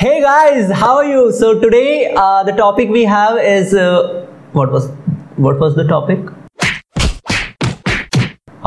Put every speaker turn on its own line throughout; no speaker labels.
Hey guys, how are you? So today uh, the topic we have is uh, what was what was the topic?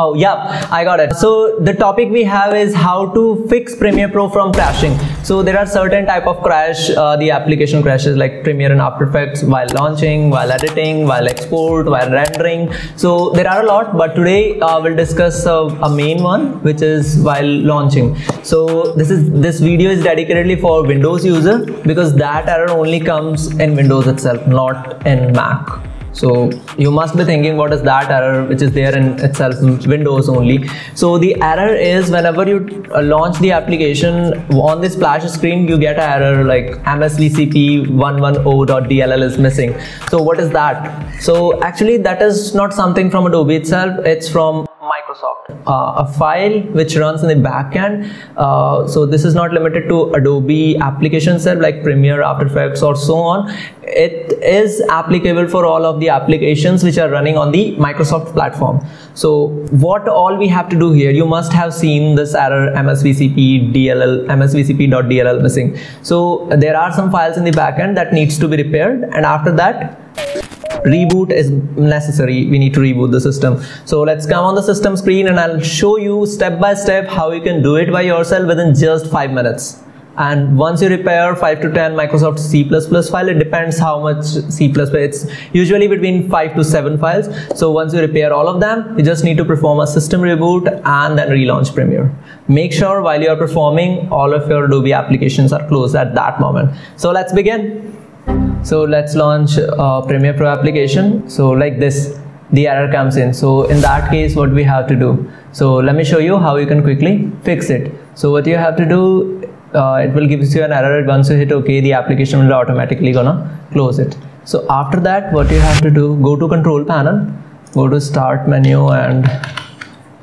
Oh yeah, I got it. So the topic we have is how to fix Premiere Pro from crashing. So there are certain type of crash, uh, the application crashes like Premiere and After Effects while launching, while editing, while export, while rendering. So there are a lot, but today uh, we'll discuss uh, a main one, which is while launching. So this is this video is dedicatedly for Windows user because that error only comes in Windows itself, not in Mac. So you must be thinking what is that error which is there in itself Windows only. So the error is whenever you uh, launch the application on this splash screen you get an error like msvcp110.dll is missing. So what is that? So actually that is not something from Adobe itself. It's from Microsoft. Uh, a file which runs in the backend. Uh, so this is not limited to Adobe application itself like Premiere, After Effects or so on. It is applicable for all of the applications which are running on the Microsoft platform. So what all we have to do here, you must have seen this error msvcp dll msvcp.dll missing. So there are some files in the backend that needs to be repaired and after that reboot is necessary. We need to reboot the system. So let's come on the system screen and I'll show you step by step how you can do it by yourself within just five minutes. And once you repair 5 to 10 Microsoft C++ file it depends how much C++ it's usually between 5 to 7 files. So once you repair all of them you just need to perform a system reboot and then relaunch Premiere. Make sure while you are performing all of your Adobe applications are closed at that moment. So let's begin so let's launch a Premiere Pro application. So like this the error comes in. So in that case what we have to do? So let me show you how you can quickly fix it. So what you have to do uh, it will give you an error. Once you hit ok the application will automatically gonna close it. So after that what you have to do go to control panel. Go to start menu and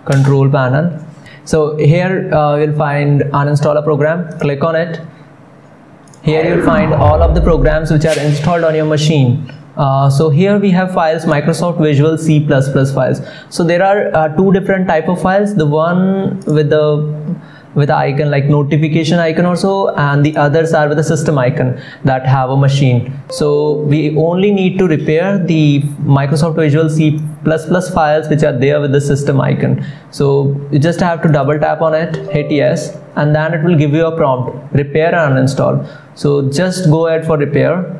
control panel. So here uh, you'll find uninstall a program. Click on it here you'll find all of the programs which are installed on your machine. Uh, so here we have files Microsoft Visual C++ files. So there are uh, two different type of files. The one with the with icon like notification icon also and the others are with the system icon that have a machine. So we only need to repair the Microsoft Visual C++ files which are there with the system icon. So you just have to double tap on it hit yes and then it will give you a prompt repair and uninstall. So just go ahead for repair.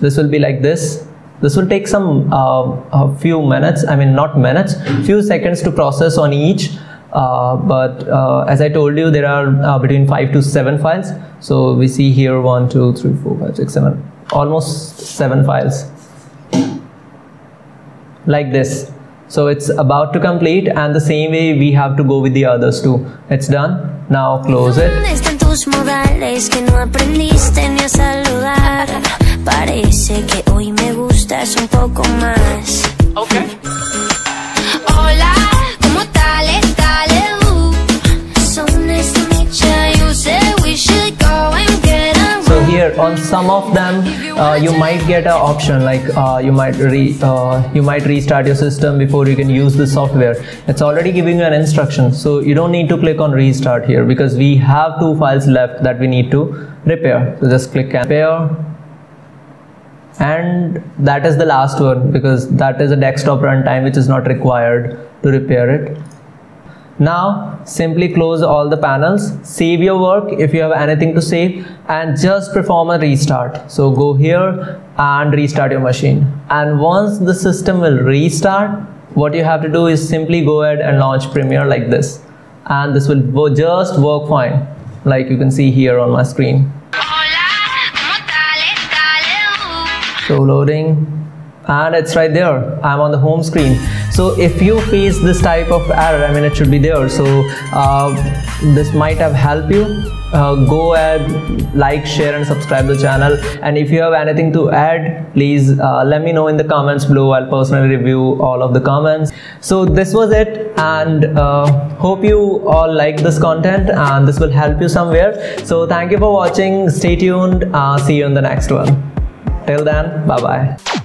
This will be like this. This will take some uh, few minutes i mean not minutes few seconds to process on each uh, but uh, as I told you there are uh, between 5 to 7 files. So we see here 1 2 3 4 5 6 7 almost 7 files. Like this. So it's about to complete and the same way we have to go with the others too. It's done. Now close it. Parece on some of them uh, you might get an option like uh, you might re uh, you might restart your system before you can use the software. It's already giving you an instruction so you don't need to click on restart here because we have two files left that we need to repair. So just click repair. And that is the last one because that is a desktop runtime which is not required to repair it now simply close all the panels, save your work if you have anything to save and just perform a restart. So go here and restart your machine. And once the system will restart, what you have to do is simply go ahead and launch Premiere like this. And this will just work fine like you can see here on my screen. So loading and it's right there i'm on the home screen so if you face this type of error i mean it should be there. So uh, this might have helped you. Uh, go ahead like share and subscribe the channel. And if you have anything to add please uh, let me know in the comments below. I'll personally review all of the comments. So this was it. And uh, hope you all like this content and this will help you somewhere. So thank you for watching. Stay tuned. Uh, see you in the next one. Till then bye bye